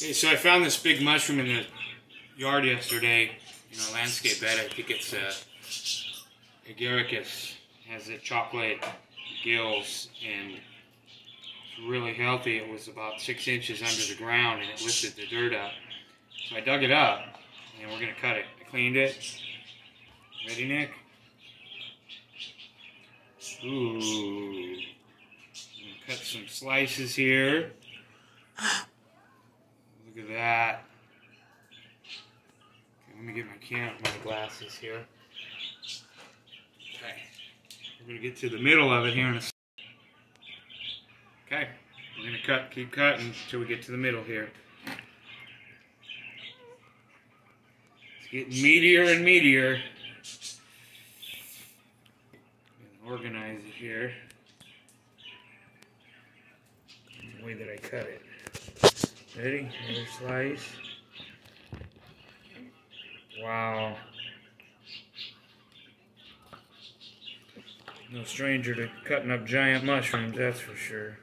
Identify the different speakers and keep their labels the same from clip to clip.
Speaker 1: Okay, so I found this big mushroom in the yard yesterday in a landscape bed. I think it's a agaricus. It has the chocolate gills and it's really healthy. It was about six inches under the ground and it lifted the dirt up. So I dug it up and we're gonna cut it. I cleaned it. Ready, Nick? Ooh. Cut some slices here. That. Okay, let me get my cam my glasses here. Okay. We're gonna get to the middle of it here in a Okay. We're gonna cut keep cutting until we get to the middle here. It's getting meatier and meatier. Organize it here. The way that I cut it. Ready? Another slice. Wow. No stranger to cutting up giant mushrooms, that's for sure.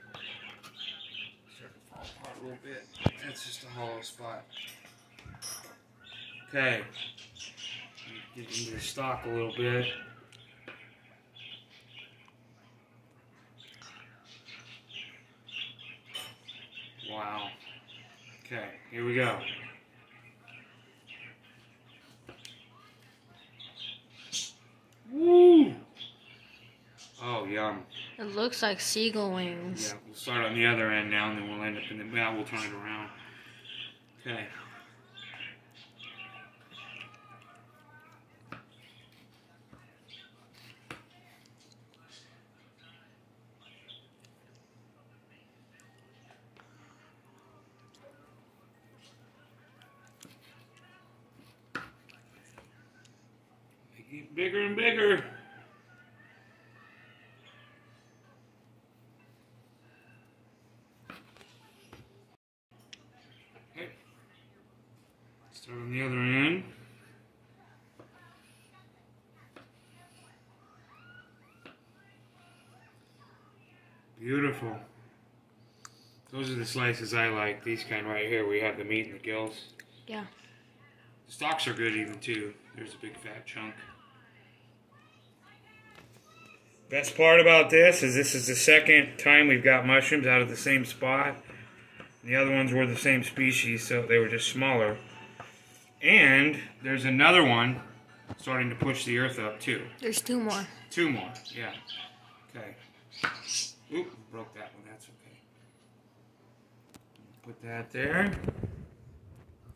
Speaker 1: A little bit. That's just a hollow spot. Okay. Get into the stock a little bit. Wow. Okay, here we go. Woo! Oh, yum.
Speaker 2: It looks like seagull wings.
Speaker 1: Yeah, we'll start on the other end now, and then we'll end up in the. Well, we'll turn it around. Okay. They get bigger and bigger. Okay. Start on the other end. Beautiful. Those are the slices I like. These kind right here. We have the meat and the gills.
Speaker 2: Yeah.
Speaker 1: The stalks are good even too. There's a big fat chunk. Best part about this is this is the second time we've got mushrooms out of the same spot. The other ones were the same species, so they were just smaller. And there's another one starting to push the earth up too.
Speaker 2: There's two more.
Speaker 1: Two more, yeah. Okay. Oop, broke that one. That's okay. Put that there.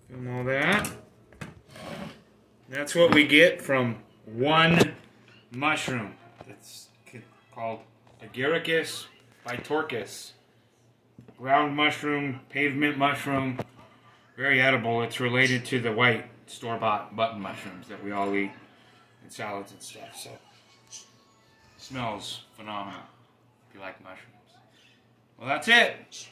Speaker 1: Film all that. That's what we get from one mushroom. C- called Agaricus bitorquis. Ground mushroom, pavement mushroom. Very edible. It's related to the white store-bought button mushrooms that we all eat in salads and stuff. So smells phenomenal if you like mushrooms. Well, that's it.